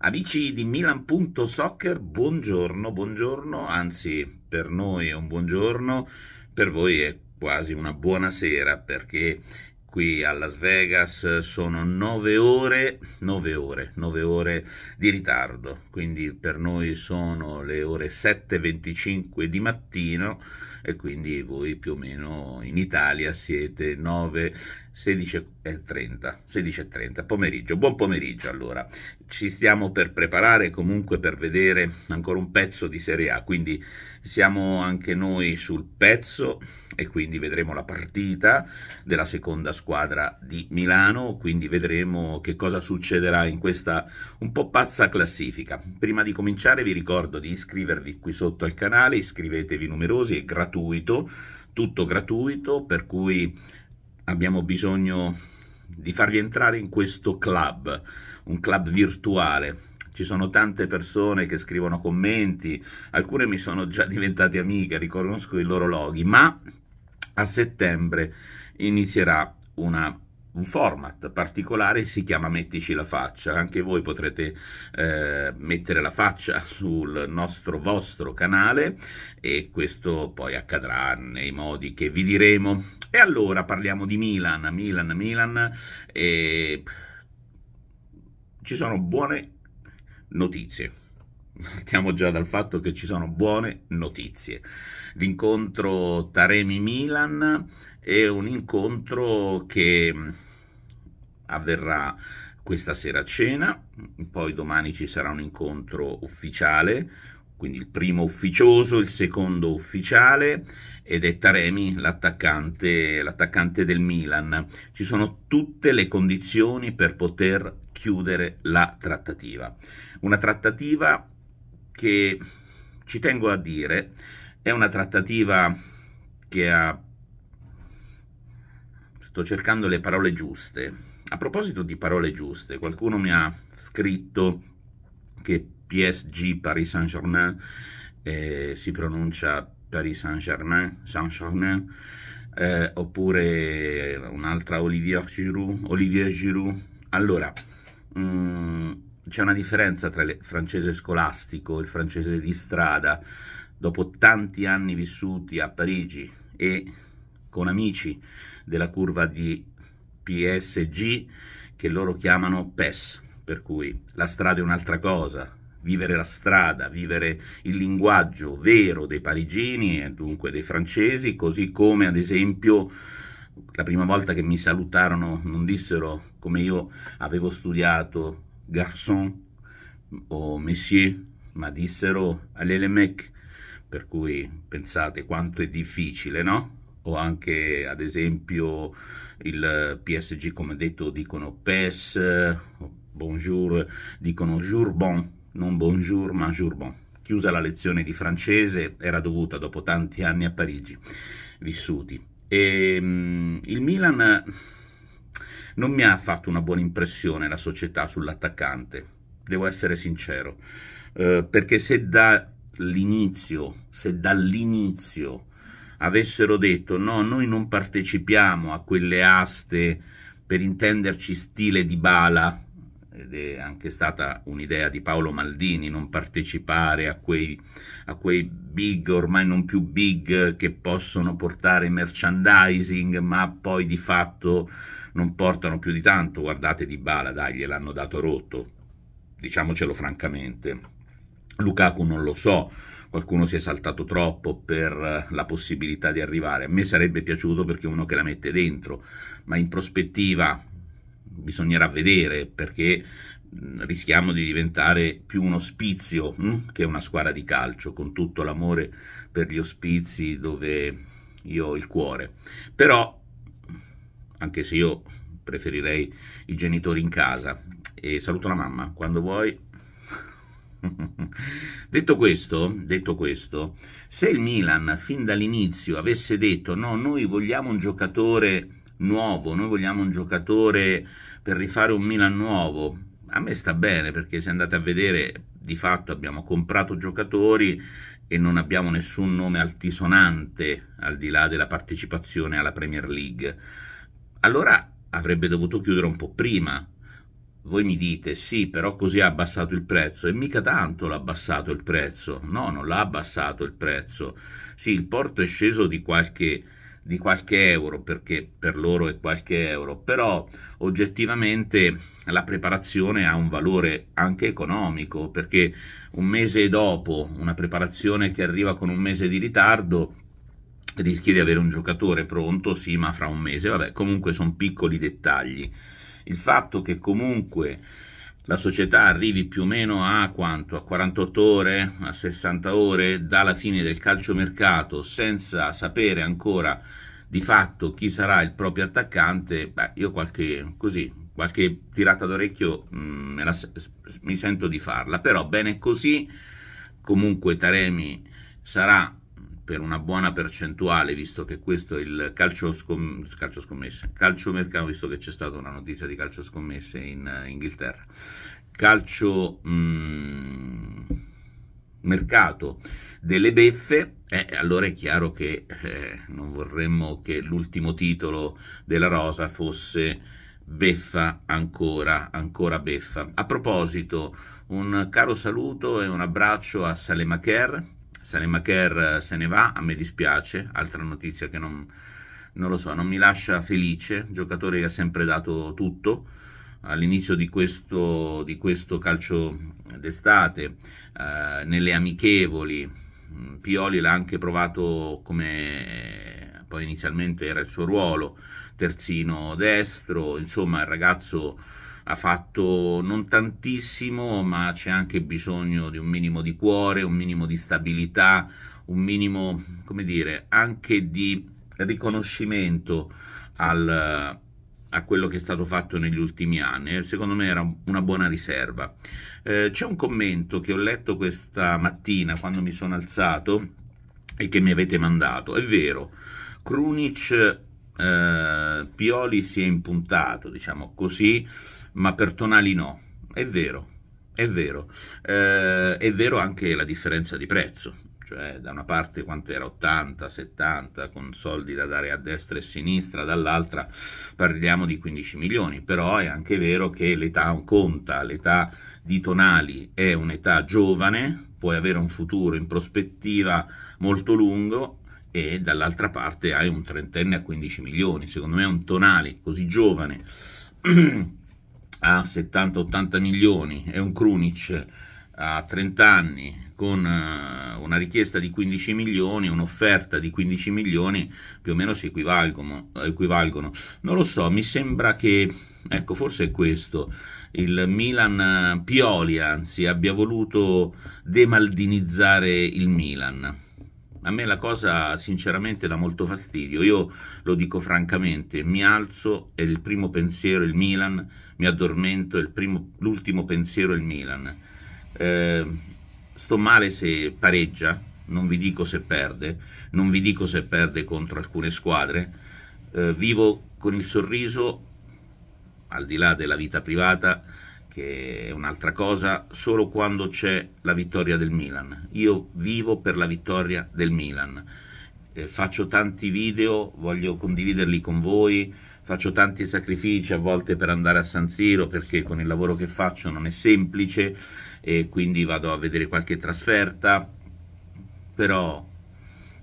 Amici di Milan.soccer, buongiorno, buongiorno, anzi per noi è un buongiorno, per voi è quasi una buona sera perché qui a Las Vegas sono nove ore, nove ore, nove ore di ritardo, quindi per noi sono le ore 7.25 di mattino e quindi voi più o meno in Italia siete 9, 16.30, 16.30, pomeriggio, buon pomeriggio allora. Ci stiamo per preparare comunque per vedere ancora un pezzo di Serie A, quindi siamo anche noi sul pezzo e quindi vedremo la partita della seconda squadra di Milano, quindi vedremo che cosa succederà in questa un po' pazza classifica. Prima di cominciare vi ricordo di iscrivervi qui sotto al canale, iscrivetevi numerosi, è gratuito, tutto gratuito, per cui abbiamo bisogno di farvi entrare in questo club, un club virtuale. Ci sono tante persone che scrivono commenti, alcune mi sono già diventate amiche, riconosco i loro loghi, ma a settembre inizierà una un format particolare si chiama Mettici la faccia. Anche voi potrete eh, mettere la faccia sul nostro vostro canale e questo poi accadrà nei modi che vi diremo. E allora parliamo di Milan, Milan, Milan e ci sono buone notizie. Partiamo già dal fatto che ci sono buone notizie. L'incontro Taremi-Milan è un incontro che avverrà questa sera a cena, poi domani ci sarà un incontro ufficiale, quindi il primo ufficioso, il secondo ufficiale, ed è Taremi l'attaccante, l'attaccante del Milan. Ci sono tutte le condizioni per poter chiudere la trattativa. Una trattativa che, ci tengo a dire, è una trattativa che ha... Sto cercando le parole giuste a proposito di parole giuste, qualcuno mi ha scritto che PSG Paris Saint-Germain eh, si pronuncia Paris Saint-Germain, Saint-Germain eh, oppure un'altra Olivier Giroud, Olivier Giroud. Allora, mh, mm, c'è una differenza tra il francese scolastico e il francese di strada. Dopo tanti anni vissuti a Parigi e con amici della curva di PSG che loro chiamano PES, per cui la strada è un'altra cosa, vivere la strada, vivere il linguaggio vero dei parigini e dunque dei francesi, così come ad esempio la prima volta che mi salutarono non dissero come io avevo studiato garçon o monsieur, ma dissero allez le mec, per cui pensate quanto è difficile, no? o anche ad esempio il PSG come detto dicono PES, bonjour dicono jour bon, non bonjour ma jour bon. Chiusa la lezione di francese, era dovuta dopo tanti anni a Parigi vissuti. E, um, il Milan non mi ha fatto una buona impressione la società sull'attaccante, devo essere sincero, uh, perché se dall'inizio, se dall'inizio avessero detto no, noi non partecipiamo a quelle aste per intenderci stile di bala, ed è anche stata un'idea di Paolo Maldini non partecipare a quei, a quei big, ormai non più big, che possono portare merchandising, ma poi di fatto non portano più di tanto. Guardate di bala, dai, gliel'hanno dato rotto, diciamocelo francamente. Lukaku non lo so, qualcuno si è saltato troppo per la possibilità di arrivare. A me sarebbe piaciuto perché uno che la mette dentro, ma in prospettiva bisognerà vedere perché rischiamo di diventare più un ospizio hm, che una squadra di calcio, con tutto l'amore per gli ospizi dove io ho il cuore. Però, anche se io preferirei i genitori in casa, e saluto la mamma, quando vuoi detto, questo, detto questo, se il Milan fin dall'inizio avesse detto no, noi vogliamo un giocatore nuovo, noi vogliamo un giocatore per rifare un Milan nuovo, a me sta bene perché se andate a vedere di fatto abbiamo comprato giocatori e non abbiamo nessun nome altisonante al di là della partecipazione alla Premier League. Allora avrebbe dovuto chiudere un po' prima, voi mi dite sì, però così ha abbassato il prezzo e mica tanto l'ha abbassato il prezzo. No, non l'ha abbassato il prezzo. Sì, il porto è sceso di qualche, di qualche euro perché per loro è qualche euro, però oggettivamente la preparazione ha un valore anche economico perché un mese dopo una preparazione che arriva con un mese di ritardo rischi di avere un giocatore pronto, sì, ma fra un mese, vabbè, comunque sono piccoli dettagli. Il fatto che comunque la società arrivi più o meno a quanto? A 48 ore, a 60 ore? Dalla fine del calciomercato senza sapere ancora di fatto chi sarà il proprio attaccante, beh, io qualche, così, qualche tirata d'orecchio mh, mm, la, mi sento di farla, però bene così, comunque Taremi sarà per una buona percentuale, visto che questo è il calcio, scom- calcio scommesse, calcio mercato, visto che c'è stata una notizia di calcio scommesse in uh, Inghilterra, calcio mm, mercato delle beffe, eh, allora è chiaro che eh, non vorremmo che l'ultimo titolo della rosa fosse beffa ancora, ancora beffa. A proposito, un caro saluto e un abbraccio a Salemaker, Salemaker se ne va, a me dispiace, altra notizia che non, non lo so, non mi lascia felice, giocatore che ha sempre dato tutto, all'inizio di questo, di questo calcio d'estate, eh, nelle amichevoli, mm, Pioli l'ha anche provato come poi inizialmente era il suo ruolo, terzino destro, insomma il ragazzo ha fatto non tantissimo, ma c'è anche bisogno di un minimo di cuore, un minimo di stabilità, un minimo, come dire, anche di riconoscimento al, a quello che è stato fatto negli ultimi anni. Secondo me era una buona riserva. Eh, c'è un commento che ho letto questa mattina quando mi sono alzato e che mi avete mandato. È vero, Krunic eh, Pioli si è impuntato, diciamo così, ma per Tonali no. È vero, è vero. Eh, è vero anche la differenza di prezzo, cioè da una parte quanto era? 80, 70 con soldi da dare a destra e a sinistra, dall'altra parliamo di 15 milioni, però è anche vero che l'età conta, l'età di Tonali è un'età giovane, puoi avere un futuro in prospettiva molto lungo e dall'altra parte hai un trentenne a 15 milioni, secondo me un Tonali così giovane a 70-80 milioni e un Krunic a 30 anni con eh, una richiesta di 15 milioni, un'offerta di 15 milioni, più o meno si equivalgono, equivalgono. Non lo so, mi sembra che, ecco, forse è questo, il Milan Pioli, anzi, abbia voluto demaldinizzare il Milan. A me la cosa sinceramente dà molto fastidio, io lo dico francamente, mi alzo e il primo pensiero è il Milan, mi addormento e l'ultimo pensiero è il Milan. Eh, sto male se pareggia, non vi dico se perde, non vi dico se perde contro alcune squadre, eh, vivo con il sorriso, al di là della vita privata, che è un'altra cosa, solo quando c'è la vittoria del Milan. Io vivo per la vittoria del Milan. Eh, faccio tanti video, voglio condividerli con voi, faccio tanti sacrifici a volte per andare a San Siro perché con il lavoro che faccio non è semplice e quindi vado a vedere qualche trasferta, però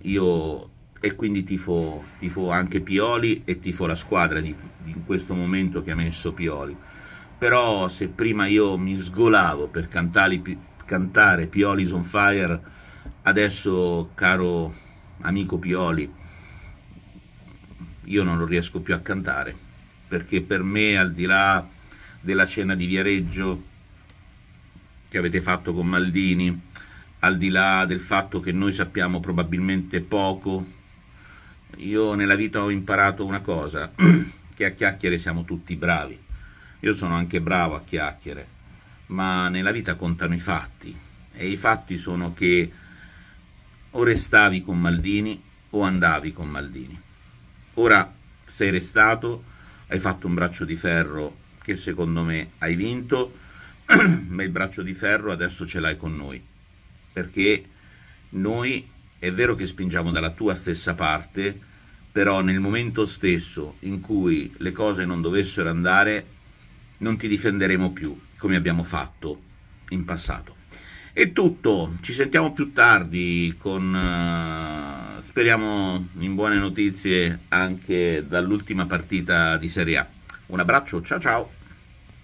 io e quindi tifo, tifo anche Pioli e tifo la squadra di, di in questo momento che ha messo Pioli però se prima io mi sgolavo per cantare, cantare Pioli's on Fire, adesso caro amico Pioli, io non lo riesco più a cantare, perché per me al di là della cena di Viareggio che avete fatto con Maldini, al di là del fatto che noi sappiamo probabilmente poco, io nella vita ho imparato una cosa, che a chiacchiere siamo tutti bravi io sono anche bravo a chiacchiere, ma nella vita contano i fatti e i fatti sono che o restavi con Maldini o andavi con Maldini. Ora sei restato, hai fatto un braccio di ferro che secondo me hai vinto, ma il braccio di ferro adesso ce l'hai con noi, perché noi è vero che spingiamo dalla tua stessa parte, però nel momento stesso in cui le cose non dovessero andare non ti difenderemo più come abbiamo fatto in passato. È tutto, ci sentiamo più tardi con, uh, speriamo, in buone notizie anche dall'ultima partita di Serie A. Un abbraccio, ciao ciao!